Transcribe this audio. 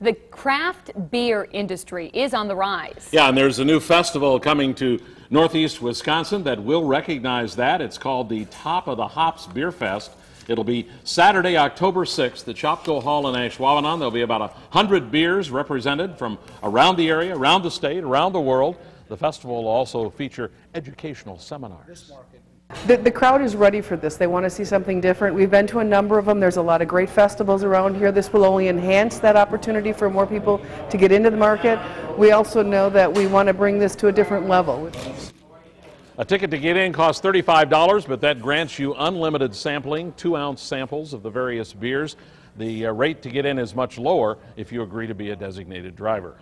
The craft beer industry is on the rise. Yeah, and there's a new festival coming to Northeast Wisconsin that will recognize that. It's called the Top of the Hops Beer Fest. It'll be Saturday, October 6th at Shopko Hall in Ashwaubenon. There'll be about 100 beers represented from around the area, around the state, around the world. The festival will also feature educational seminars. The, the crowd is ready for this. They want to see something different. We've been to a number of them. There's a lot of great festivals around here. This will only enhance that opportunity for more people to get into the market. We also know that we want to bring this to a different level. A ticket to get in costs $35, but that grants you unlimited sampling, two ounce samples of the various beers. The uh, rate to get in is much lower if you agree to be a designated driver.